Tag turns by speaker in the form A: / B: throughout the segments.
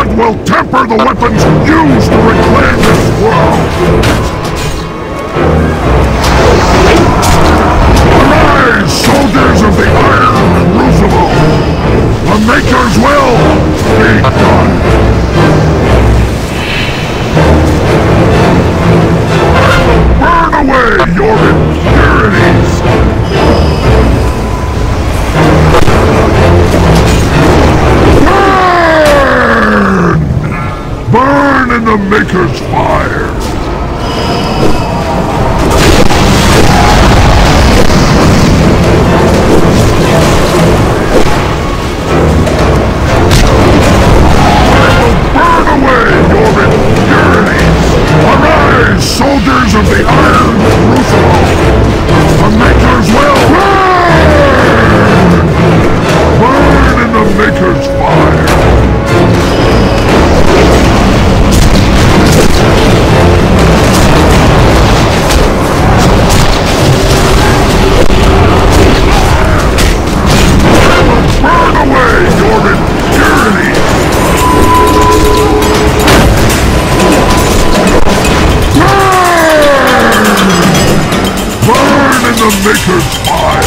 A: God will temper the weapons used to reclaim this world! Soldiers of the Iron Crucible! The Maker's will burn! Burn in the Maker's fire! The Maker's fire!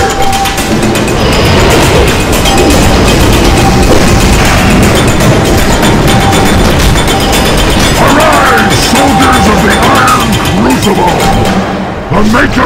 A: Arise, soldiers of the Iron Crucible! The Maker's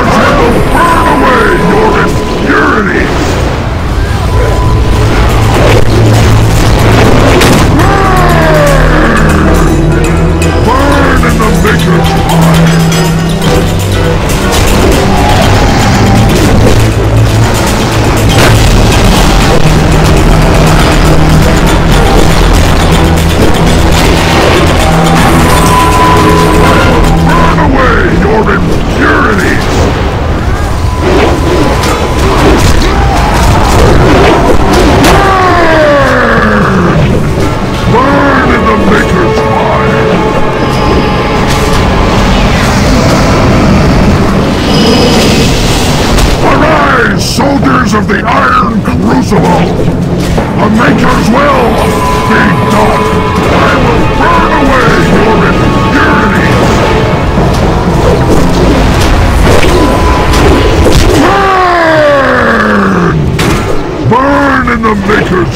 A: the Iron Crucible! The Maker's will be done! I will burn away your impurities! Burn! Burn in the Maker's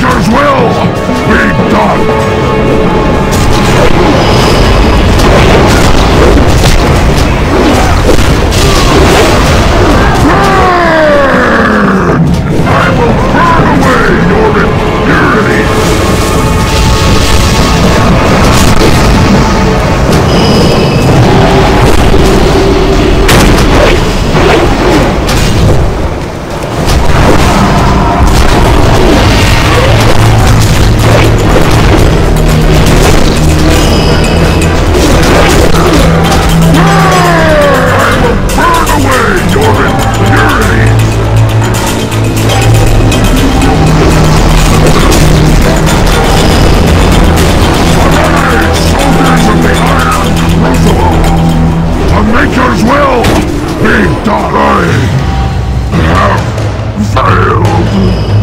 A: Raptors will be done! Done. I have failed.